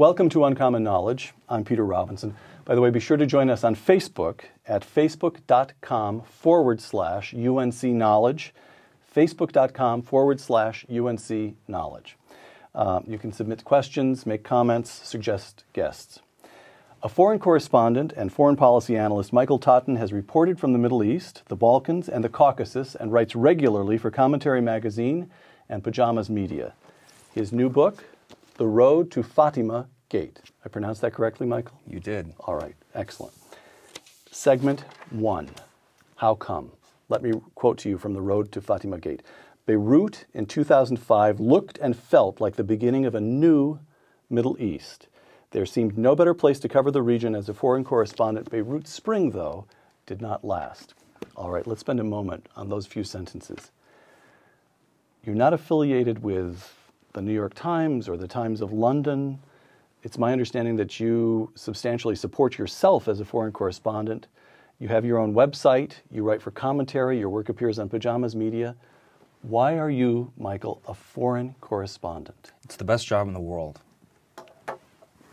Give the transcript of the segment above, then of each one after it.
Welcome to Uncommon Knowledge. I'm Peter Robinson. By the way, be sure to join us on Facebook at facebook.com forward slash UNC Knowledge. Facebook.com forward slash UNC Knowledge. Uh, you can submit questions, make comments, suggest guests. A foreign correspondent and foreign policy analyst, Michael Totten, has reported from the Middle East, the Balkans, and the Caucasus and writes regularly for Commentary Magazine and Pajamas Media. His new book, The Road to Fatima Gate. I pronounced that correctly, Michael? You did. All right, excellent. Segment one How come? Let me quote to you from The Road to Fatima Gate. Beirut in 2005 looked and felt like the beginning of a new Middle East. There seemed no better place to cover the region as a foreign correspondent. Beirut Spring, though, did not last. All right, let's spend a moment on those few sentences. You're not affiliated with the New York Times or the Times of London. It's my understanding that you substantially support yourself as a foreign correspondent. You have your own website, you write for commentary, your work appears on Pajamas Media. Why are you, Michael, a foreign correspondent? It's the best job in the world.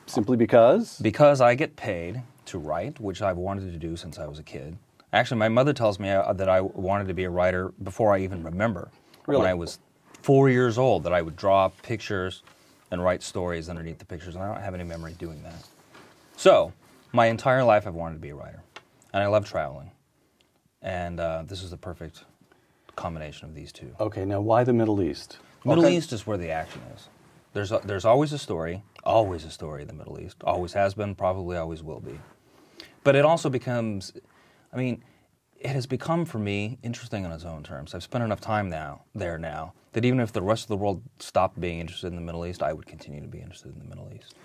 Simply because? Because I get paid to write, which I've wanted to do since I was a kid. Actually, my mother tells me uh, that I wanted to be a writer before I even remember. Really? When I was four years old, that I would draw pictures and write stories underneath the pictures, and I don't have any memory doing that. So, my entire life I've wanted to be a writer, and I love traveling. And uh, this is the perfect combination of these two. Okay, now why the Middle East? Middle Okay. East is where the action is. There's a, there's always a story, always a story in the Middle East. Always has been, probably always will be. But it also becomes, I mean, it has become for me interesting on its own terms. I've spent enough time now there now that even if the rest of the world stopped being interested in the Middle East, I would continue to be interested in the Middle East.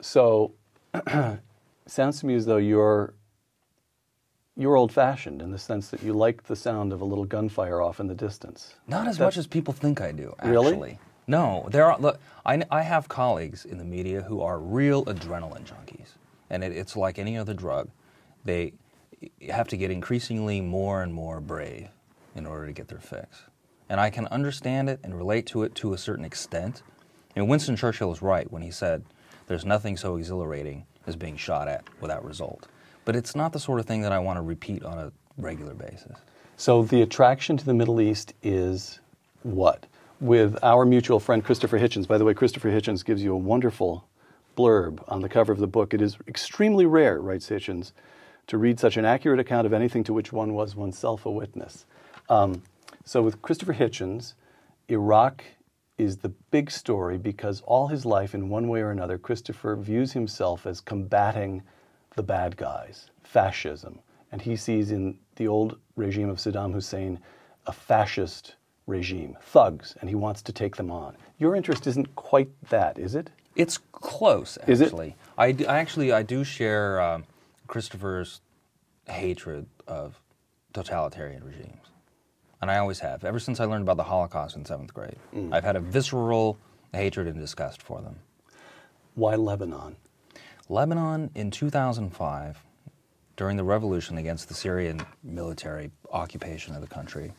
So, sounds to me as though you're you're old-fashioned in the sense that you like the sound of a little gunfire off in the distance. Not as That- much as people think I do. Really? Actually, no. There are. Look, I, I have colleagues in the media who are real adrenaline junkies, and it, it's like any other drug. They have to get increasingly more and more brave in order to get their fix. And I can understand it and relate to it to a certain extent. And Winston Churchill is right when he said, "There's nothing so exhilarating as being shot at without result." But it's not the sort of thing that I want to repeat on a regular basis. So the attraction to the Middle East is what? With our mutual friend Christopher Hitchens. By the way, Christopher Hitchens gives you a wonderful blurb on the cover of the book. It is extremely rare, writes Hitchens, to read such an accurate account of anything to which one was oneself a witness. Um, so with Christopher Hitchens, Iraq is the big story because all his life, in one way or another, Christopher views himself as combating the bad guys, fascism. And he sees in the old regime of Saddam Hussein a fascist regime, thugs, and he wants to take them on. Your interest isn't quite that, is it? It's close, Is it? actually. I, do, I actually I do share um, Christopher's hatred of totalitarian regimes, and I always have ever since I learned about the Holocaust in seventh grade. Mm. I've had a visceral hatred and disgust for them. Why Lebanon? Lebanon in 2005, during the revolution against the Syrian military occupation of the country,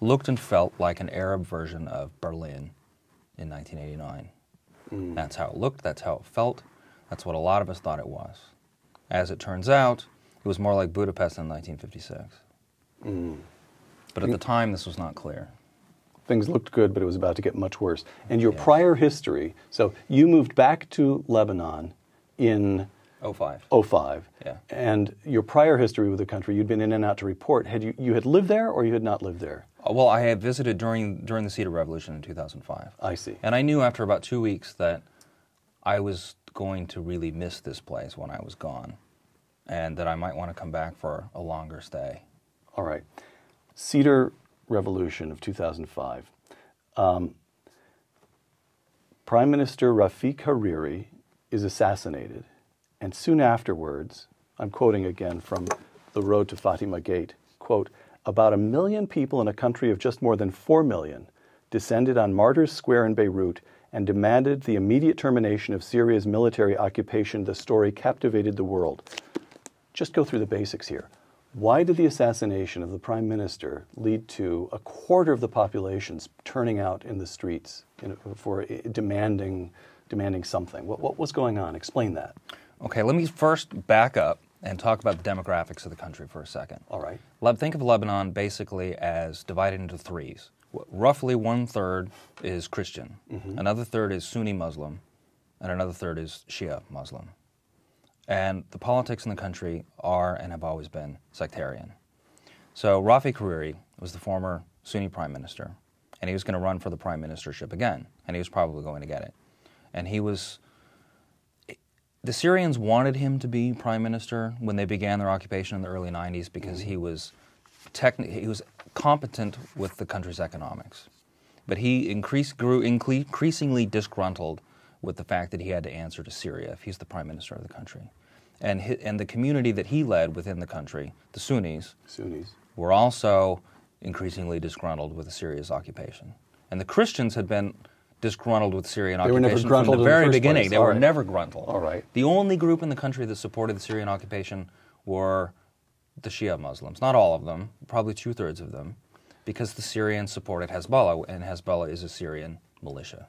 looked and felt like an Arab version of Berlin in 1989. That's how it looked, that's how it felt, that's what a lot of us thought it was. As it turns out, it was more like Budapest in 1956. But at the time, this was not clear. Things looked good, but it was about to get much worse. And your prior history, so you moved back to Lebanon in 05. 05. Yeah. And your prior history with the country, you'd been in and out to report. Had you, you had lived there or you had not lived there? Uh, Well, I had visited during, during the Cedar Revolution in 2005. I see. And I knew after about two weeks that I was going to really miss this place when I was gone, and that I might want to come back for a longer stay. All right. Cedar Revolution of 2005. Um, Prime Minister Rafiq Hariri is assassinated, and soon afterwards, I'm quoting again from The Road to Fatima Gate, quote, about a million people in a country of just more than four million descended on Martyrs Square in Beirut and demanded the immediate termination of Syria's military occupation. The story captivated the world. Just go through the basics here. Why did the assassination of the prime minister lead to a quarter of the populations turning out in the streets for uh, demanding demanding something. What, what was going on? Explain that. Okay, let me first back up and talk about the demographics of the country for a second. All right. Le- Think of Lebanon basically as divided into threes. W- Roughly one third is Christian, another third is Sunni Muslim, and another third is Shia Muslim. And the politics in the country are and have always been sectarian. So Rafi Hariri was the former Sunni prime minister, and he was going to run for the prime ministership again, and he was probably going to get it. And he was the Syrians wanted him to be prime minister when they began their occupation in the early 90s because he was techni- he was competent with the country's economics. But he increased, grew increasingly disgruntled with the fact that he had to answer to Syria if he's the prime minister of the country. And, hi and the community that he led within the country, the Sunnis, Sunnis. were also increasingly disgruntled with the Syria's occupation. And the Christians had been disgruntled with Syrian They were never occupation from the the very first beginning. place. They All were right. never gruntled. All right. The only group in the country that supported the Syrian occupation were the Shia Muslims. Not all of them, probably two thirds of them, because the Syrians supported Hezbollah, and Hezbollah is a Syrian militia.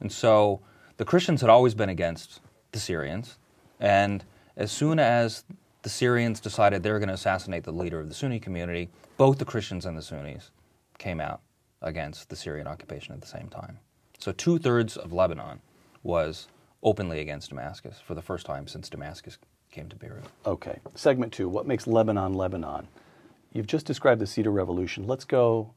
And so the Christians had always been against the Syrians, and as soon as the Syrians decided they were going to assassinate the leader of the Sunni community, both the Christians and the Sunnis came out against the Syrian occupation at the same time. So two thirds of Lebanon was openly against Damascus for the first time since Damascus came to Beirut. Okay. Segment two What makes Lebanon Lebanon? You've just described the Cedar Revolution. Let's go.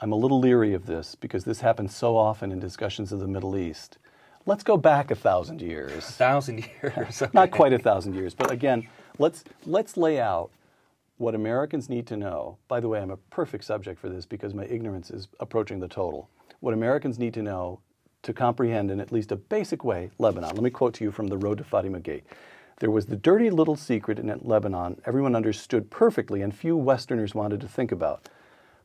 I'm a little leery of this because this happens so often in discussions of the Middle East. Let's go back a thousand years. A Thousand years. Not quite a thousand years, but again, let's let's lay out what Americans need to know. By the way, I'm a perfect subject for this because my ignorance is approaching the total. What Americans need to know to comprehend in at least a basic way Lebanon. Let me quote to you from the Road to Fatima Gate. There was the dirty little secret in Lebanon everyone understood perfectly and few Westerners wanted to think about.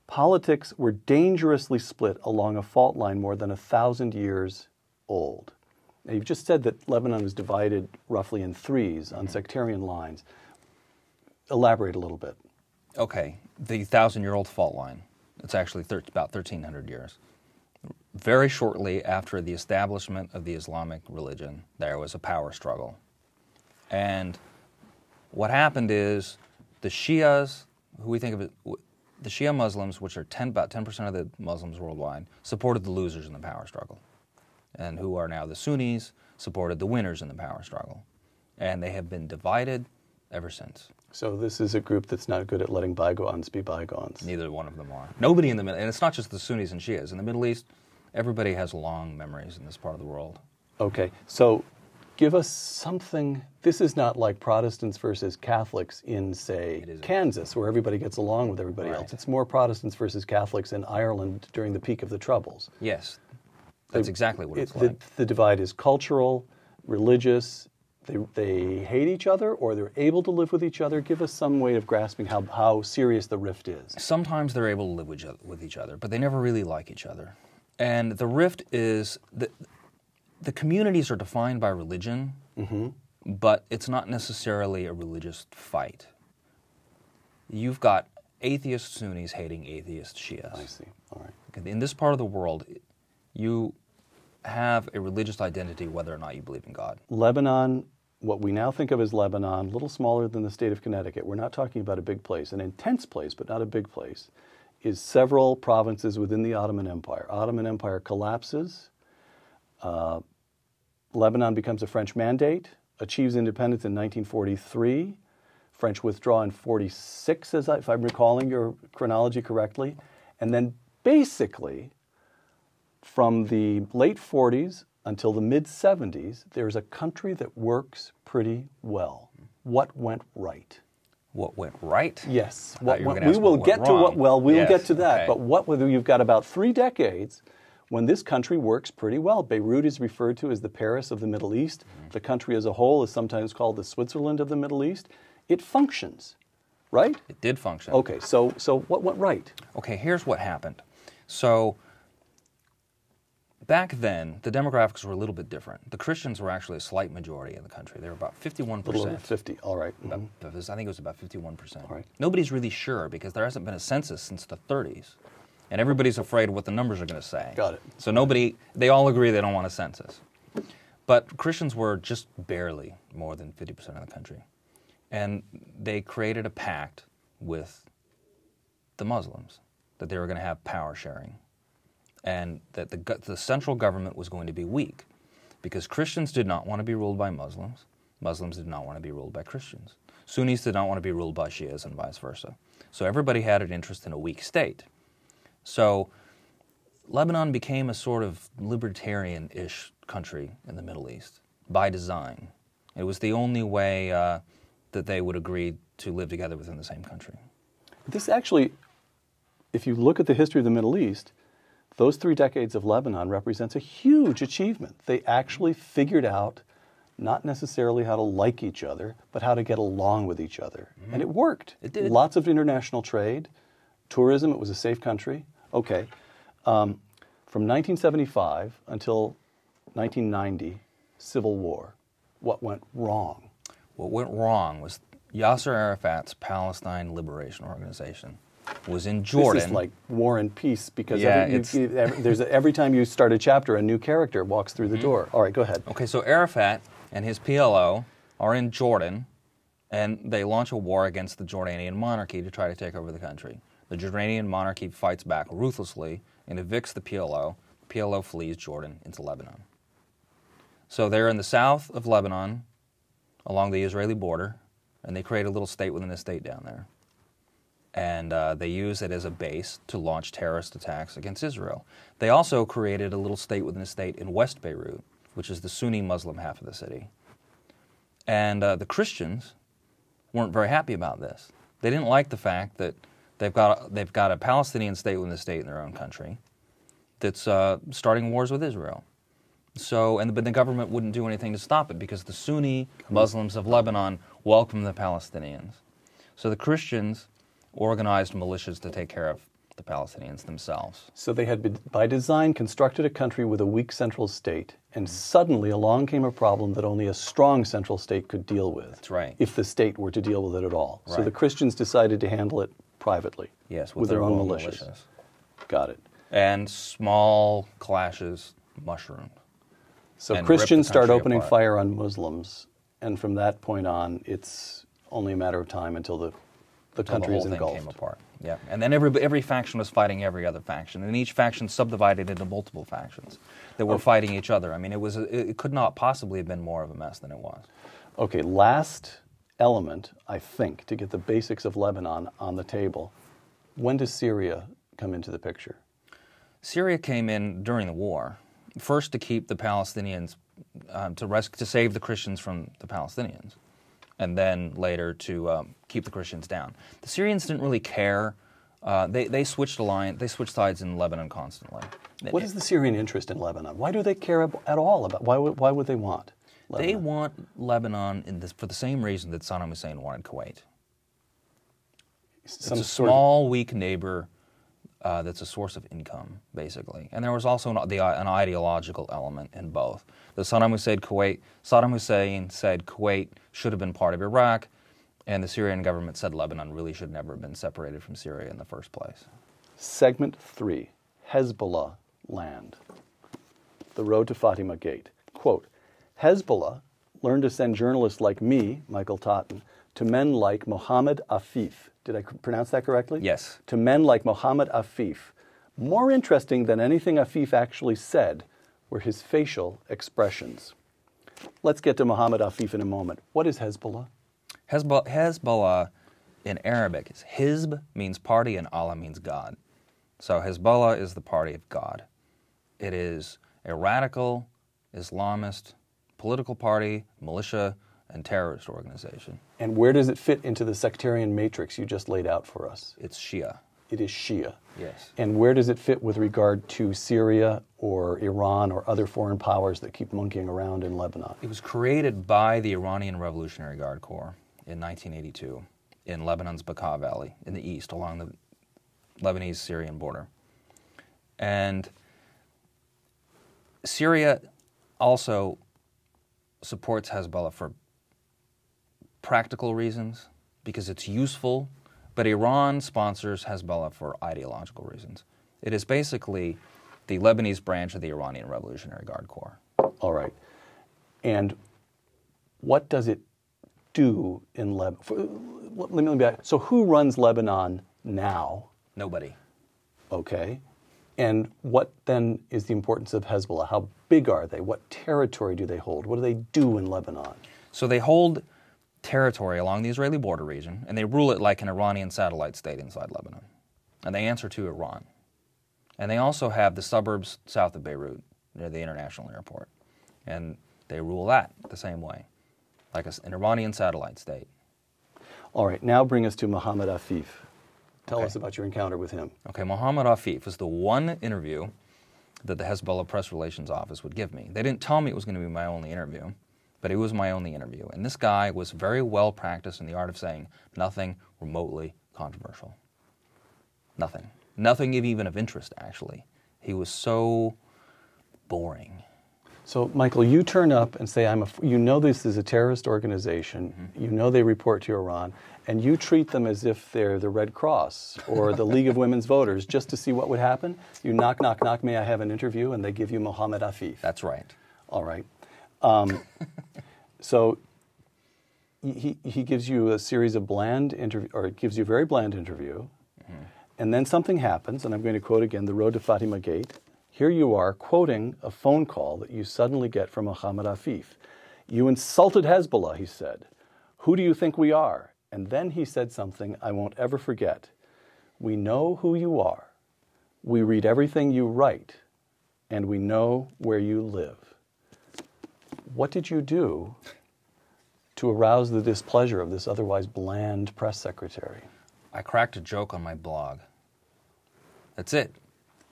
Politics were dangerously split along a fault line more than a thousand years old. Now, you've just said that Lebanon was divided roughly in threes on mm-hmm. sectarian lines. Elaborate a little bit. Okay, the thousand year old fault line. It's actually thir- about 1,300 years. Very shortly after the establishment of the Islamic religion, there was a power struggle. And what happened is the Shias, who we think of w- the Shia Muslims, which are 10, about 10% of the Muslims worldwide, supported the losers in the power struggle. And who are now the Sunnis, supported the winners in the power struggle. And they have been divided ever since. So this is a group that's not good at letting bygones be bygones. Neither one of them are. Nobody in the Middle, and it's not just the Sunnis and Shias. In the Middle East, everybody has long memories in this part of the world. Okay, so give us something. This is not like Protestants versus Catholics in, say, Kansas, where everybody gets along with everybody Right. else. It's more Protestants versus Catholics in Ireland during the peak of the Troubles. Yes, that's exactly what it's It- the, like. the divide is cultural, religious. They, they hate each other or they're able to live with each other. Give us some way of grasping how, how serious the rift is. Sometimes they're able to live with each, other, with each other, but they never really like each other. And the rift is that the communities are defined by religion, mm-hmm. but it's not necessarily a religious fight. You've got atheist Sunnis hating atheist Shias. I see. All right. In this part of the world, you have a religious identity whether or not you believe in God. Lebanon, what we now think of as Lebanon, a little smaller than the state of Connecticut, we're not talking about a big place, an intense place, but not a big place, is several provinces within the Ottoman Empire. Ottoman Empire collapses. Uh, Lebanon becomes a French mandate, achieves independence in 1943. French withdraw in 46, as I, if I'm recalling your chronology correctly. And then basically, from the late 40s until the mid 70s, there's a country that works pretty well. What went right? What went right? Yes. What went- we will get to what, well, we'll Yes, get to that. okay. But what whether you've got about three decades when this country works pretty well. Beirut is referred to as the Paris of the Middle East. Mm-hmm. The country as a whole is sometimes called the Switzerland of the Middle East. It functions, right? It did function. Okay, so, so what went right? Okay, here's what happened. So, back then, the demographics were a little bit different. The Christians were actually a slight majority in the country. They were about 51%. A little over 50. All right. mhm. I think it was about 51%. All right. Nobody's really sure because there hasn't been a census since the 30s. and everybody's afraid of what the numbers are going to say. Got it. So nobody, they all agree they don't want a census. But Christians were just barely more than 50% of the country. And they created a pact with the Muslims that they were going to have power sharing and that the, the central government was going to be weak because Christians did not want to be ruled by Muslims. Muslims did not want to be ruled by Christians. Sunnis did not want to be ruled by Shias and vice versa. So everybody had an interest in a weak state. So Lebanon became a sort of libertarian ish country in the Middle East by design. It was the only way uh, that they would agree to live together within the same country. This actually, if you look at the history of the Middle East, those three decades of Lebanon represents a huge achievement. They actually figured out not necessarily how to like each other, but how to get along with each other. And it worked. It did. Lots of international trade, tourism, it was a safe country. Okay. Um, from 1975 until 1990, Civil War. What went wrong? What went wrong was Yasser Arafat's Palestine Liberation Organization was in Jordan. This is like War and Peace because Yeah, every, you- every, there's a, every time you start a chapter, a new character walks through the Mm-hmm. door. All right, go ahead. Okay, so Arafat and his PLO are in Jordan, and they launch a war against the Jordanian monarchy to try to take over the country. The Jordanian monarchy fights back ruthlessly and evicts the PLO. PLO flees Jordan into Lebanon. So they're in the south of Lebanon, along the Israeli border, and they create a little state within a state down there. And uh, they use it as a base to launch terrorist attacks against Israel. They also created a little state within a state in West Beirut, which is the Sunni Muslim half of the city. And uh, the Christians weren't very happy about this. They didn't like the fact that they've got, they've got a Palestinian state within a state in their own country that's uh, starting wars with Israel. So, and but the government wouldn't do anything to stop it because the Sunni Muslims of Lebanon welcome the Palestinians. So the Christians organized militias to take care of the Palestinians themselves. So they had, been, by design, constructed a country with a weak central state, and mm-hmm. suddenly along came a problem that only a strong central state could deal with. That's right. If the state were to deal with it at all. So the Christians decided to handle it privately. Yes, with, their, own militias. Got it. And small clashes mushroomed. So Christians start opening apart. fire on Muslims, and from that point on, it's only a matter of time until the, the country the is whole thing came apart. Yeah, and then every every faction was fighting every other faction, and each faction subdivided into multiple factions that were fighting each other. I mean, it was a, it could not possibly have been more of a mess than it was. Okay, last element, I think, to get the basics of Lebanon on the table. When does Syria come into the picture? Syria came in during the war, first to keep the Palestinians, um, to, res- to save the Christians from the Palestinians, and then later to um, keep the Christians down. The Syrians didn't really care. Uh, they, they switched alliance, they switched sides in Lebanon constantly. What is the Syrian interest in Lebanon? Why do they care at all about? Why would, why would they want? They Lebanon? want Lebanon in this, for the same reason that Saddam Hussein wanted Kuwait. some it's a sort of small, weak neighbor uh, that's a source of income, basically. And there was also an, the, an ideological element in both. The Saddam Hussein Kuwait, Saddam Hussein said Kuwait should have been part of Iraq, and the Syrian government said Lebanon really should never have been separated from Syria in the first place. Segment three Hezbollah land. The road to Fatima Gate. Quote Hezbollah learned to send journalists like me, Michael Totten, to men like Mohammed Afif. Did I pronounce that correctly? Yes. To men like Mohammed Afif. More interesting than anything Afif actually said were his facial expressions. Let's get to Mohammed Afif in a moment. What is Hezbollah? Hezbollah, Hezbollah in Arabic is Hizb means party and Allah means God. So Hezbollah is the party of God. It is a radical Islamist political party, militia, and terrorist organization. And where does it fit into the sectarian matrix you just laid out for us? It's Shia. It is Shia. Yes. And where does it fit with regard to Syria or Iran or other foreign powers that keep monkeying around in Lebanon? It was created by the Iranian Revolutionary Guard Corps in 1982 in Lebanon's Bekaa Valley in the east along the Lebanese Syrian border. And Syria also supports Hezbollah for practical reasons because it's useful, but Iran sponsors Hezbollah for ideological reasons. It is basically the Lebanese branch of the Iranian Revolutionary Guard Corps. All right. And what does it do in Lebanon? Let me, let me back. So, who runs Lebanon now? Nobody. Okay. And what then is the importance of Hezbollah? How big are they? What territory do they hold? What do they do in Lebanon? So they hold territory along the Israeli border region, and they rule it like an Iranian satellite state inside Lebanon. And they answer to Iran. And they also have the suburbs south of Beirut, near the international airport. And they rule that the same way, like a, an Iranian satellite state. All right, now bring us to Mohammed Afif. Tell Okay. us about your encounter with him. Okay, Mohammed Afif was the one interview that the Hezbollah press relations office would give me. They didn't tell me it was going to be my only interview, but it was my only interview. And this guy was very well practiced in the art of saying nothing remotely controversial. Nothing. Nothing even of interest, actually. He was so boring. So, Michael, you turn up and say, "I'm a." You know this is a terrorist organization. Mm-hmm. You know they report to Iran, and you treat them as if they're the Red Cross or the League of Women's Voters, just to see what would happen. You knock, knock, knock. May I have an interview? And they give you Mohammed Afif. That's right. All right. Um, so he, he gives you a series of bland interview, or it gives you a very bland interview, and then something happens, and I'm going to quote again the Road to Fatima Gate. Here you are quoting a phone call that you suddenly get from Mohammed Afif. You insulted Hezbollah, he said. Who do you think we are? And then he said something I won't ever forget. We know who you are. We read everything you write, and we know where you live. What did you do to arouse the displeasure of this otherwise bland press secretary? I cracked a joke on my blog. That's it.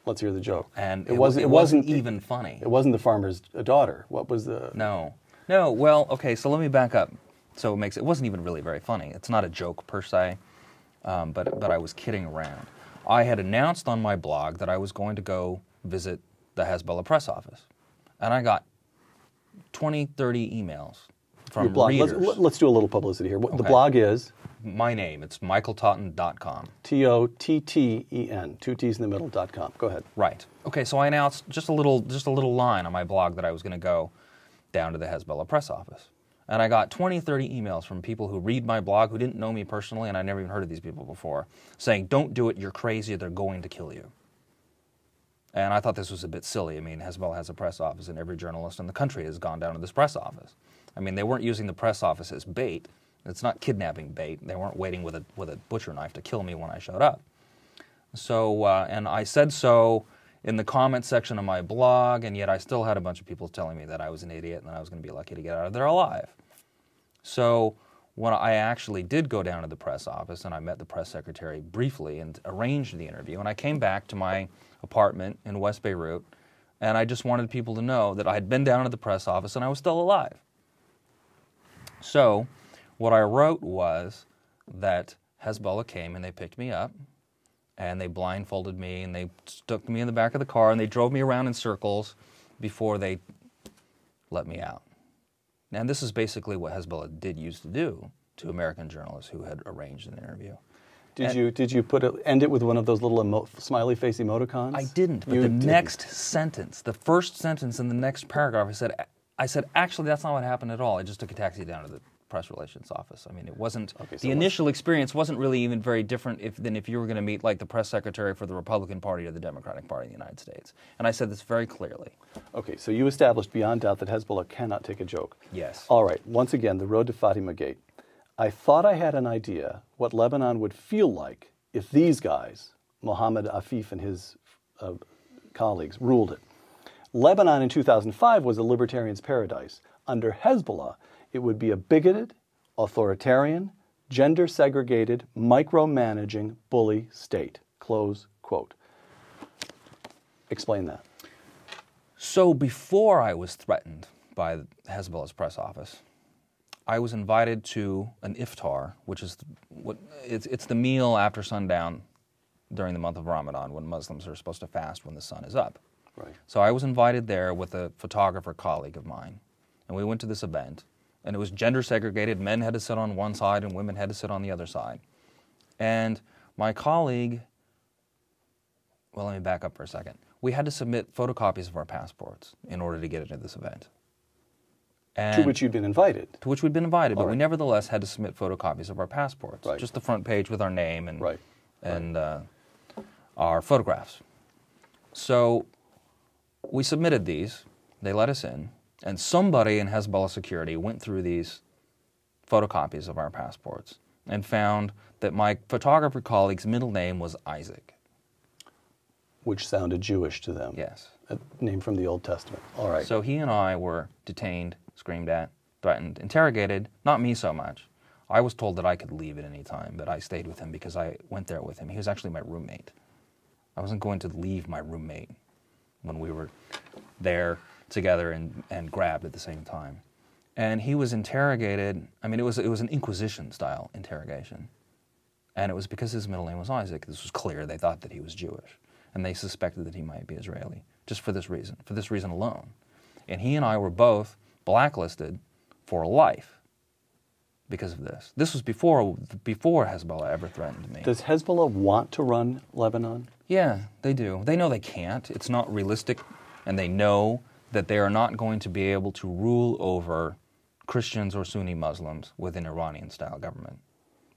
Let's hear the joke. And it, it, wasn't. it It wasn't even funny. It wasn't the farmer's daughter. What was the? No. No, well, okay, so let me back up. So it makes it wasn't even really very funny. It's not a joke per se, um, but but I was kidding around. I had announced on my blog that I was going to go visit the Hezbollah press office, and I got 20, 30 emails from Your blog. Let's, readers. let's do a little publicity here. What The blog is My name, it's michaeltotten.com. T O T T E N, two T's in the middle, dot com. Go ahead. Right. Okay, so I announced just a little just a little line on my blog that I was going to go down to the Hezbollah press office. And I got 20, 30 emails from people who read my blog who didn't know me personally and I never even heard of these people before saying, "Don't do it, you're crazy, they're going to kill you." And I thought this was a bit silly. I mean, Hezbollah has a press office and every journalist in the country has gone down to this press office. I mean, they weren't using the press office as bait. It's not kidnapping bait. They weren't waiting with a with a butcher knife to kill me when I showed up. So, uh, and I said so in the comment section of my blog, and yet I still had a bunch of people telling me that I was an idiot and that I was going to be lucky to get out of there alive. So, when I actually did go down to the press office and I met the press secretary briefly and arranged the interview, and I came back to my apartment in West Beirut, and I just wanted people to know that I had been down to the press office and I was still alive. So, what I wrote was that Hezbollah came and they picked me up and they blindfolded me and they stuck me in the back of the car and they drove me around in circles before they let me out. And this is basically what Hezbollah did used to do to American journalists who had arranged an interview. Did And- you did you put it, end it with one of those little emo- smiley face emoticons? I didn't, but You the didn't. next sentence, the first sentence in the next paragraph, I said, I said, actually, that's not what happened at all. I just took a taxi down to the press relations office. I mean, it wasn't, Okay, so the initial experience wasn't really even very different if, than if you were going to meet like the press secretary for the Republican Party or the Democratic Party in the United States. And I said this very clearly. Okay, so you established beyond doubt that Hezbollah cannot take a joke. Yes. All right, once again, the road to Fatima Gate. I thought I had an idea what Lebanon would feel like if these guys, Mohammed Afif and his uh, colleagues, ruled it. Lebanon in 2005 was a libertarian's paradise. Under Hezbollah, it would be a bigoted, authoritarian, gender segregated, micromanaging bully state. Close quote. Explain that. So before I was threatened by Hezbollah's press office, I was invited to an iftar, which is what it's, it's the meal after sundown during the month of Ramadan when Muslims are supposed to fast when the sun is up. Right. So I was invited there with a photographer colleague of mine, and we went to this event, and it was gender segregated. Men had to sit on one side, and women had to sit on the other side. And my colleague well, let me back up for a second. We had to submit photocopies of our passports in order to get into this event. to which you'd been invited. to which we'd been invited, but All we nevertheless had to submit photocopies of our passports. Right. Just the front page with our name and Right. and uh, our photographs. So we submitted these. They let us in, and somebody in Hezbollah security went through these photocopies of our passports and found that my photographer colleague's middle name was Isaac. which sounded Jewish to them. Yes. A name from the Old Testament. All right. So he and I were detained, screamed at, threatened, interrogated. Not me so much. I was told that I could leave at any time, but I stayed with him because I went there with him. He was actually my roommate. I wasn't going to leave my roommate when we were there together and, and grabbed at the same time. And he was interrogated. I mean, it was, it was an Inquisition style interrogation. And it was because his middle name was Isaac. This was clear. They thought that he was Jewish. And they suspected that he might be Israeli, just for this reason, for this reason alone. And he and I were both blacklisted for life because of this. This was before, before Hezbollah ever threatened me. Does Hezbollah want to run Lebanon? Yeah, they do. They know they can't. It's not realistic, and they know that they are not going to be able to rule over Christians or Sunni Muslims with an Iranian style government.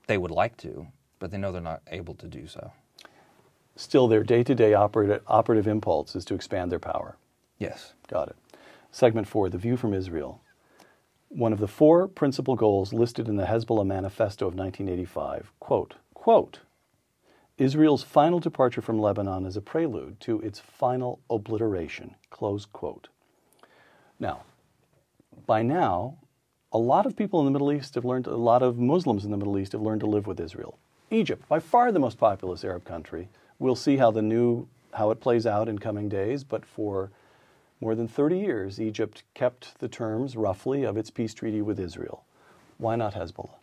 They would like to, but they know they're not able to do so. Still, their day to day operative impulse is to expand their power. Yes. Got it. Segment four The View from Israel. One of the four principal goals listed in the Hezbollah Manifesto of 1985 quote, quote, Israel's final departure from Lebanon is a prelude to its final obliteration, close quote. Now, by now, a lot of people in the Middle East have learned, a lot of Muslims in the Middle East have learned to live with Israel. Egypt, by far the most populous Arab country, we'll see how the new, how it plays out in coming days, but for more than 30 years, Egypt kept the terms, roughly, of its peace treaty with Israel. Why not Hezbollah?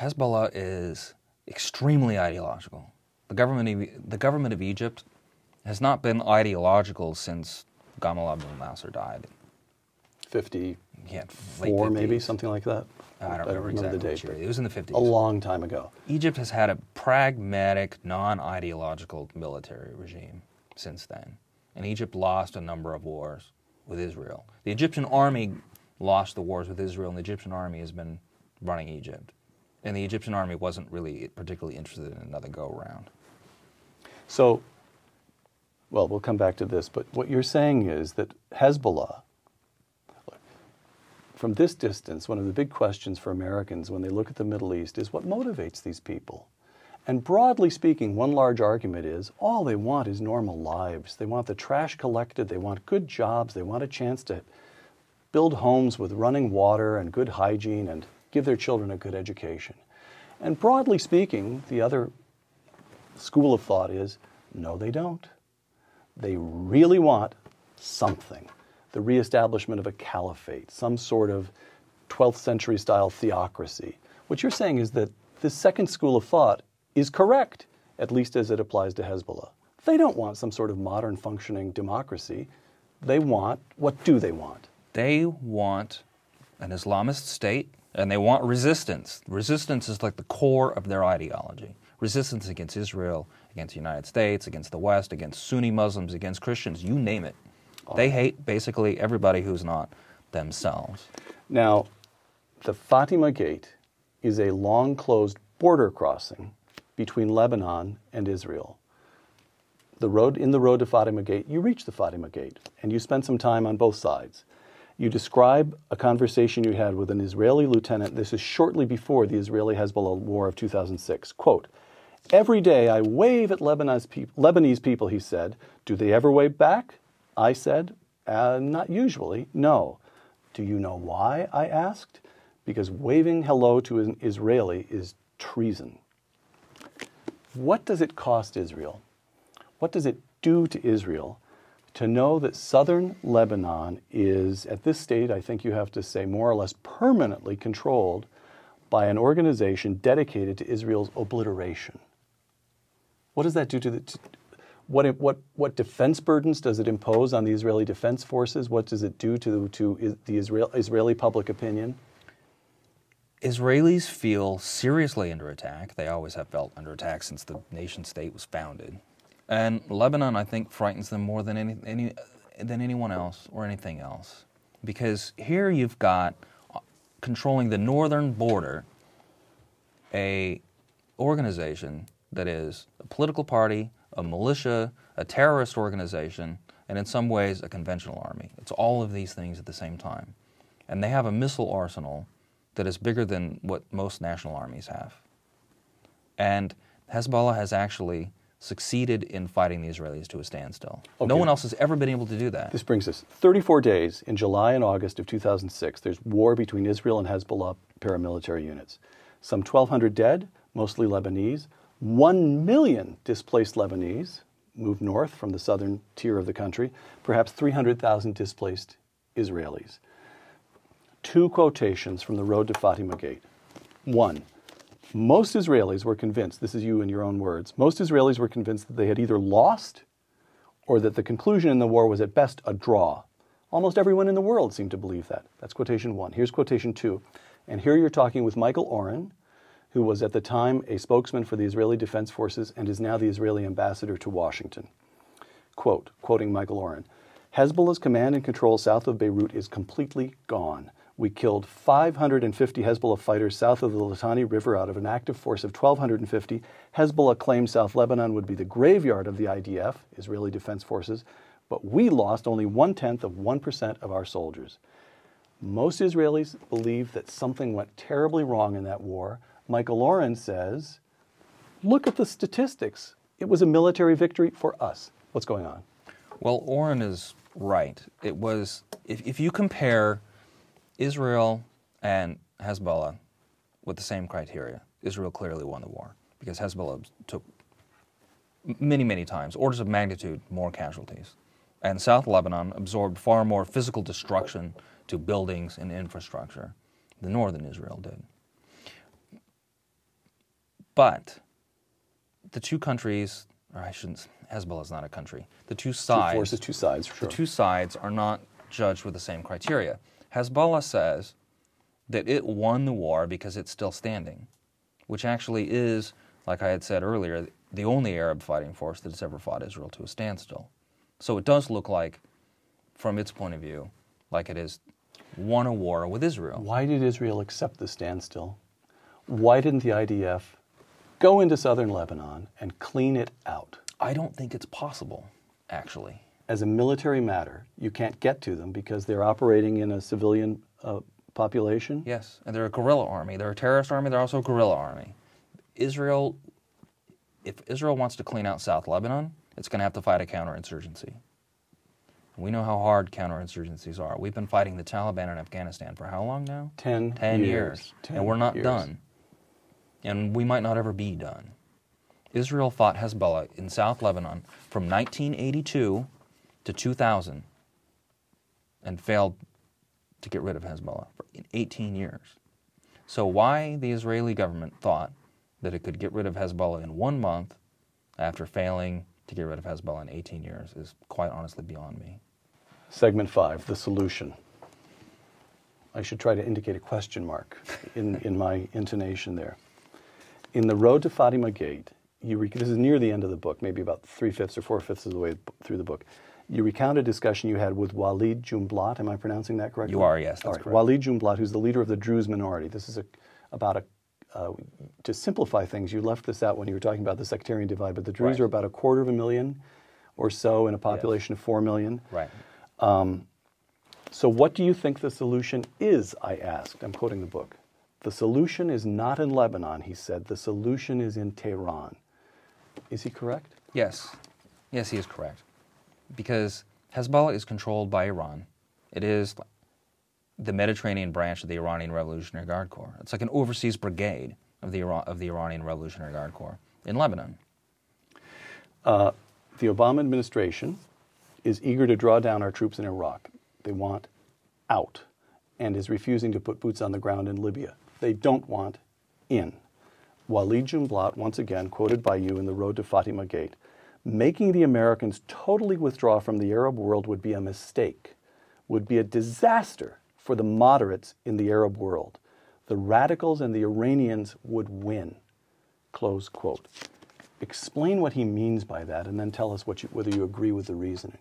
Hezbollah is extremely ideological. The government, of, the government of Egypt has not been ideological since Gamal Abdel Nasser died. 54, Yeah, late maybe, something like that? I don't, remember, exactly the date, It was in the 50s. a long time ago. Egypt has had a pragmatic, non ideological military regime since then. And Egypt lost a number of wars with Israel. The Egyptian army lost the wars with Israel, and the Egyptian army has been running Egypt. And the Egyptian army wasn't really particularly interested in another go around. So, well, we'll come back to this, but what you're saying is that Hezbollah, from this distance, one of the big questions for Americans when they look at the Middle East is what motivates these people? And broadly speaking, one large argument is all they want is normal lives. They want the trash collected, they want good jobs, they want a chance to build homes with running water and good hygiene and give their children a good education. And broadly speaking, the other school of thought is no, they don't. They really want something the reestablishment of a caliphate, some sort of 12th century style theocracy. What you're saying is that this second school of thought is correct, at least as it applies to Hezbollah. They don't want some sort of modern functioning democracy. They want, what do they want? They want an Islamist state and they want resistance. Resistance is like the core of their ideology. Resistance against Israel, against the United States, against the West, against Sunni Muslims, against Christians, you name it. They hate basically everybody who's not themselves. Now, the Fatima Gate is a long closed border crossing between Lebanon and Israel. The road in the road to Fatima Gate, you reach the Fatima Gate and you spend some time on both sides. You describe a conversation you had with an Israeli lieutenant. This is shortly before the Israeli Hezbollah war of 2006. Quote, Every day I wave at Lebanese, Lebanese people, he said. Do they ever wave back? I said, uh, Not usually, no. Do you know why? I asked. Because waving hello to an Israeli is treason. What does it cost Israel? What does it do to Israel to know that southern Lebanon is, at this stage, I think you have to say, more or less permanently controlled by an organization dedicated to Israel's obliteration? What does that do to the. To, what, what, what defense burdens does it impose on the Israeli defense forces? What does it do to, to the Israel, Israeli public opinion? Israelis feel seriously under attack. They always have felt under attack since the nation state was founded. And Lebanon, I think, frightens them more than any, any than anyone else or anything else, because here you've got uh, controlling the northern border a organization that is a political party, a militia, a terrorist organization, and in some ways a conventional army. It's all of these things at the same time. And they have a missile arsenal that is bigger than what most national armies have. And Hezbollah has actually succeeded in fighting the Israelis to a standstill. Okay. No one else has ever been able to do that. This brings us 34 days in July and August of 2006. There's war between Israel and Hezbollah paramilitary units. Some 1,200 dead, mostly Lebanese. 1 million displaced Lebanese moved north from the southern tier of the country. Perhaps 300,000 displaced Israelis. Two quotations from the road to Fatima Gate. One, most Israelis were convinced, this is you in your own words, most Israelis were convinced that they had either lost or that the conclusion in the war was at best a draw. Almost everyone in the world seemed to believe that. That's quotation one. Here's quotation two. And here you're talking with Michael Oren, who was at the time a spokesman for the Israeli Defense Forces and is now the Israeli ambassador to Washington. Quote, quoting Michael Oren Hezbollah's command and control south of Beirut is completely gone. We killed 550 Hezbollah fighters south of the Litani River out of an active force of 1,250. Hezbollah claimed South Lebanon would be the graveyard of the IDF, Israeli Defense Forces, but we lost only one tenth of 1% of our soldiers. Most Israelis believe that something went terribly wrong in that war. Michael Oren says, look at the statistics. It was a military victory for us. What's going on? Well, Oren is right. It was, if, if you compare Israel and Hezbollah with the same criteria, Israel clearly won the war because Hezbollah took many, many times, orders of magnitude more casualties. And South Lebanon absorbed far more physical destruction to buildings and infrastructure than northern Israel did. But the two countries, or I shouldn't, Hezbollah is not a country. The two sides, two forces, two sides, sure. the two sides are not judged with the same criteria. Hezbollah says that it won the war because it's still standing, which actually is, like I had said earlier, the only Arab fighting force that has ever fought Israel to a standstill. So it does look like, from its point of view, like it has won a war with Israel. Why did Israel accept the standstill? Why didn't the IDF go into southern Lebanon and clean it out? I don't think it's possible, actually. As a military matter, you can't get to them because they're operating in a civilian uh, population. Yes, and they're a guerrilla army. They're a terrorist army. They're also a guerrilla army. Israel, if Israel wants to clean out South Lebanon, it's going to have to fight a counterinsurgency. We know how hard counterinsurgencies are. We've been fighting the Taliban in Afghanistan for how long now? Ten, Ten years. years. Ten and we're not years. done. And we might not ever be done. Israel fought Hezbollah in South Lebanon from 1982 to 2000 and failed to get rid of Hezbollah for 18 years. So, why the Israeli government thought that it could get rid of Hezbollah in one month after failing to get rid of Hezbollah in 18 years is quite honestly beyond me. Segment five, the solution. I should try to indicate a question mark in, in my intonation there. In the road to Fatima Gate, you rec- this is near the end of the book, maybe about three fifths or four fifths of the way through the book. You recount a discussion you had with Walid Jumblat. Am I pronouncing that correctly? You are, yes, that's All right. correct. Walid Jumblat, who's the leader of the Druze minority. This is a, about a uh, to simplify things, you left this out when you were talking about the sectarian divide, but the Druze Right. are about a quarter of a million or so in a population of four million. Right. So, what do you think the solution is? I asked. I'm quoting the book. The solution is not in Lebanon, he said. The solution is in Tehran. Is he correct? Yes. Yes, he is correct. Because Hezbollah is controlled by Iran. It is the Mediterranean branch of the Iranian Revolutionary Guard Corps. It's like an overseas brigade of the, Iran, of the Iranian Revolutionary Guard Corps in Lebanon. Uh, the Obama administration is eager to draw down our troops in Iraq. They want out and is refusing to put boots on the ground in Libya. They don't want in. Walid Jumblat, once again quoted by you in The Road to Fatima Gate, making the Americans totally withdraw from the Arab world would be a mistake, would be a disaster for the moderates in the Arab world. The radicals and the Iranians would win. Close quote. Explain what he means by that, and then tell us what you, whether you agree with the reasoning.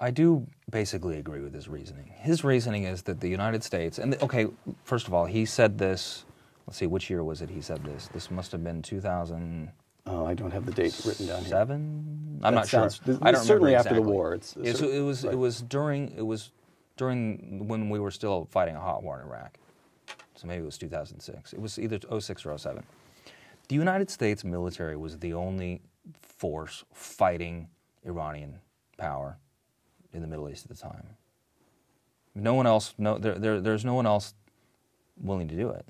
I do basically agree with his reasoning. His reasoning is that the United States, and okay, first of all, he said this. Let's see, which year was it? He said this. This must have been 2000. Oh, I don't have the date written down here. I'm That not sure. sounds- this- I don't certainly after the war. It's- it's it was. right. It was during. It was during when we were still fighting a hot war in Iraq. So maybe it was 2006. It was either 06 or 07. The United States military was the only force fighting Iranian power in the Middle East at the time. No one else. No, there, there, there's no one else willing to do it.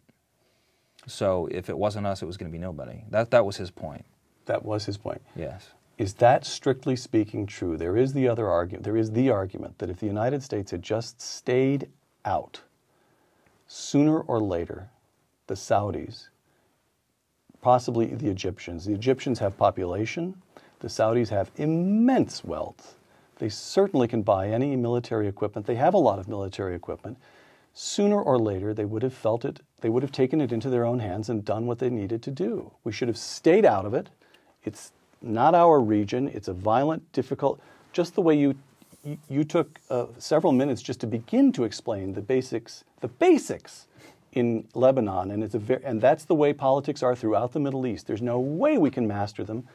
So if it wasn't us, it was going to be nobody. That that was his point. That was his point. Yes. Is that strictly speaking true? There is the other argument. There is the argument that if the United States had just stayed out, sooner or later, the Saudis, possibly the Egyptians, the Egyptians have population, the Saudis have immense wealth. They certainly can buy any military equipment. They have a lot of military equipment. Sooner or later, they would have felt it, they would have taken it into their own hands and done what they needed to do. We should have stayed out of it. It's not our region. It's a violent, difficult, just the way you, you, took uh, several minutes just to begin to explain the basics, the basics in Lebanon, and it's a ver- and that's the way politics are throughout the Middle East. There's no way we can master them.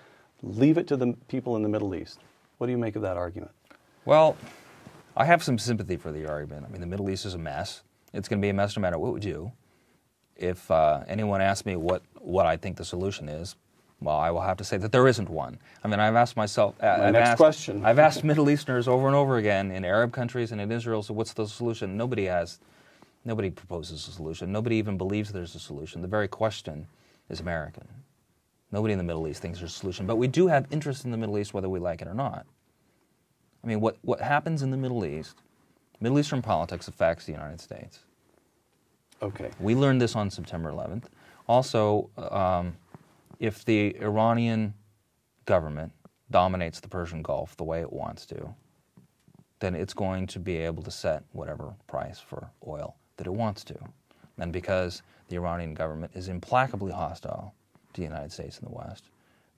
Leave it to the people in the Middle East. What do you make of that argument? Well, I have some sympathy for the argument. I mean, the Middle East is a mess. It's going to be a mess no matter what we do. If uh, anyone asks me what, what I think the solution is, well, I will have to say that there isn't one. I mean, I've asked myself. uh, I've next asked, question. I've asked Middle Easterners over and over again in Arab countries and in Israel. So, what's the solution? Nobody has. Nobody proposes a solution. Nobody even believes there's a solution. The very question is American. Nobody in the Middle East thinks there's a solution. But we do have interest in the Middle East, whether we like it or not. I mean, what, what happens in the Middle East, Middle Eastern politics affects the United States. Okay. We learned this on September 11th. Also, um, if the Iranian government dominates the Persian Gulf the way it wants to, then it's going to be able to set whatever price for oil that it wants to. And because the Iranian government is implacably hostile the United States and the West,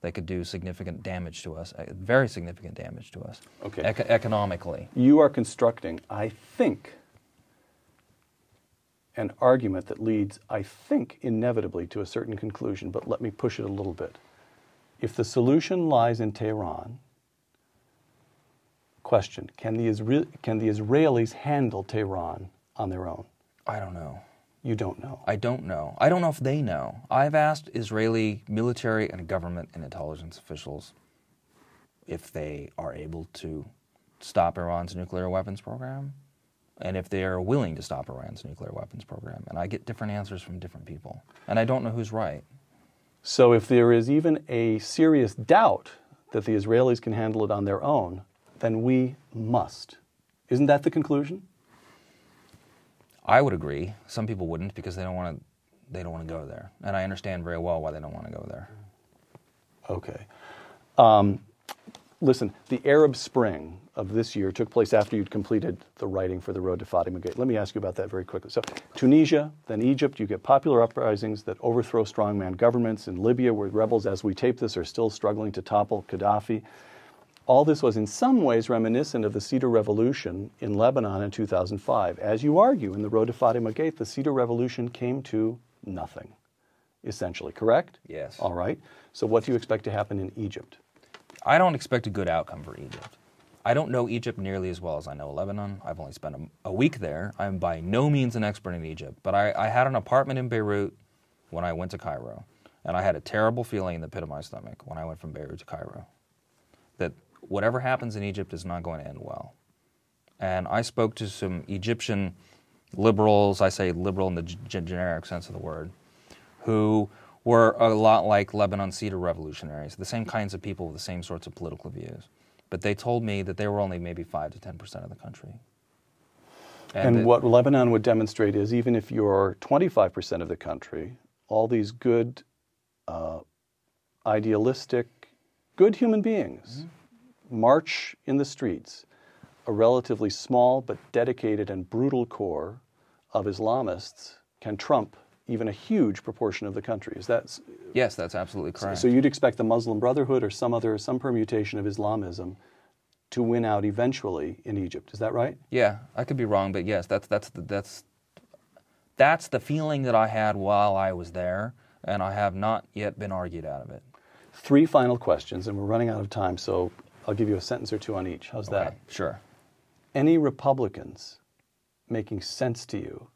they could do significant damage to us, uh, very significant damage to us, Okay. eco- economically. You are constructing, I think, an argument that leads, I think, inevitably to a certain conclusion, but let me push it a little bit. If the solution lies in Tehran, question can the, Isra- can the Israelis handle Tehran on their own? I don't know. You don't know. I don't know. I don't know if they know. I've asked Israeli military and government and intelligence officials if they are able to stop Iran's nuclear weapons program and if they are willing to stop Iran's nuclear weapons program. And I get different answers from different people. And I don't know who's right. So if there is even a serious doubt that the Israelis can handle it on their own, then we must. Isn't that the conclusion? I would agree. Some people wouldn't because they don't want to they don't want to go there. And I understand very well why they don't want to go there. Okay. Um, listen, the Arab Spring of this year took place after you'd completed the writing for the Road to Fatima Gate. Let me ask you about that very quickly. So, Tunisia, then Egypt, you get popular uprisings that overthrow strongman governments. In Libya, where rebels, as we tape this, are still struggling to topple Gaddafi. All this was in some ways reminiscent of the Cedar Revolution in Lebanon in 2005. As you argue in the Road to Fatima Gate, the Cedar Revolution came to nothing, essentially, correct? Yes. All right. So, what do you expect to happen in Egypt? I don't expect a good outcome for Egypt. I don't know Egypt nearly as well as I know Lebanon. I've only spent a, a week there. I'm by no means an expert in Egypt, but I, I had an apartment in Beirut when I went to Cairo, and I had a terrible feeling in the pit of my stomach when I went from Beirut to Cairo whatever happens in Egypt is not going to end well. And I spoke to some Egyptian liberals, I say liberal in the generic sense of the word, who were a lot like Lebanon Cedar revolutionaries, the same kinds of people with the same sorts of political views. But they told me that they were only maybe 5 to 10% of the country. And, that- what Lebanon would demonstrate is even if you're 25% of the country, all these good, uh, idealistic, good human beings march in the streets. A relatively small but dedicated and brutal core of Islamists can trump even a huge proportion of the country. Is that Yes, that's absolutely correct. so? You'd expect the Muslim Brotherhood or some other some permutation of Islamism to win out eventually in Egypt. Is that right? Yeah, I could be wrong, but yes, that's that's the, that's that's the feeling that I had while I was there, and I have not yet been argued out of it. Three final questions, and we're running out of time, so I'll give you a sentence or two on each. How's that? Okay, sure. Any Republicans making sense to you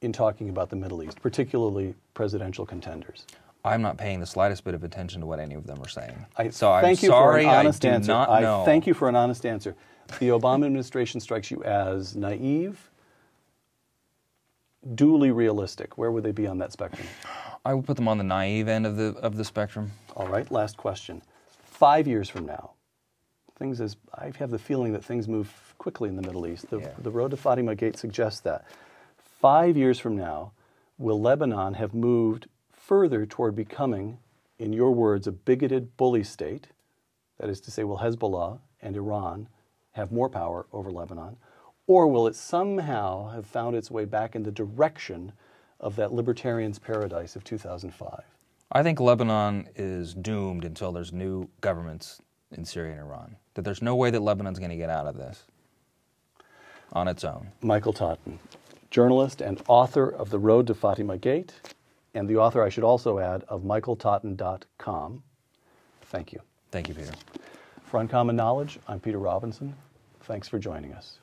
in talking about the Middle East, particularly presidential contenders? I'm not paying the slightest bit of attention to what any of them are saying. I so I'm thank you sorry, for an honest I answer. not I know. thank you for an honest answer. The Obama administration strikes you as naive, duly realistic. Where would they be on that spectrum? I would put them on the naive end of the of the spectrum. All right, last question. Five years from now, things as I have the feeling that things move quickly in the Middle East. The, Yeah. the road to Fatima Gate suggests that. Five years from now, will Lebanon have moved further toward becoming, in your words, a bigoted bully state? That is to say, will Hezbollah and Iran have more power over Lebanon? Or will it somehow have found its way back in the direction of that libertarian's paradise of 2005? I think Lebanon is doomed until there's new governments in Syria and Iran. That there's no way that Lebanon's going to get out of this on its own. Michael Totten, journalist and author of The Road to Fatima Gate, and the author, I should also add, of michaeltotten.com. Thank you. Thank you, Peter. For Uncommon Knowledge, I'm Peter Robinson. Thanks for joining us.